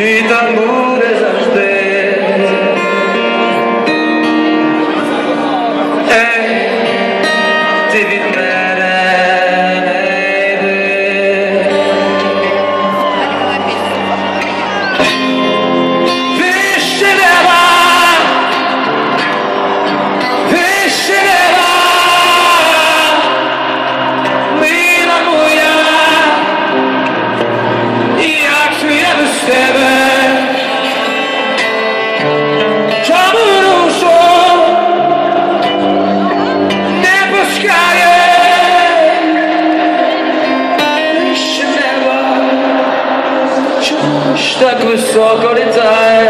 și tambure aștept. Ei, divin Čuš tak vysoko letaj